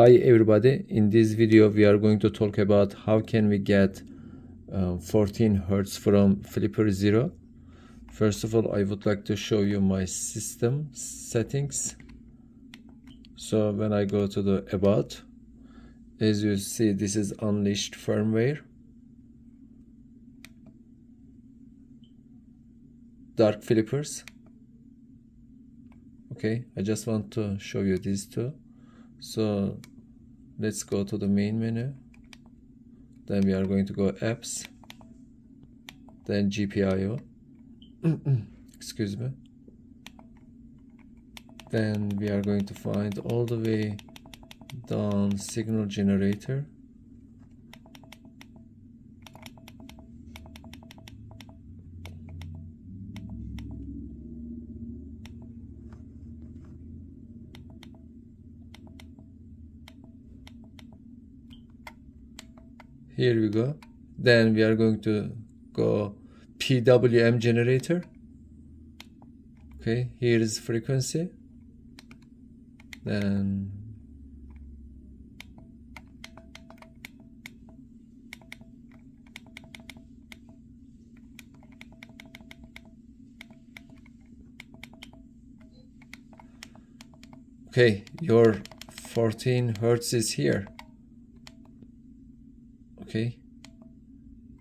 Hi everybody, in this video we are going to talk about how can we get uh, 14 Hertz from Flipper Zero. First of all, I would like to show you my system settings. So when I go to the about, as you see this is unleashed firmware. Dark flippers. Okay, I just want to show you these two so let's go to the main menu. Then we are going to go apps. Then GPIO excuse me. Then we are going to find all the way down signal generator here we go. Then we are going to go PWM generator. Okay here is frequency. Then okay your 14 hertz is here okay?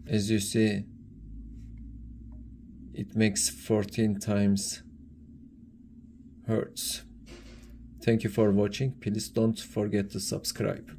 As you see it makes 14 times hertz. Thank you for watching. Please don't forget to subscribe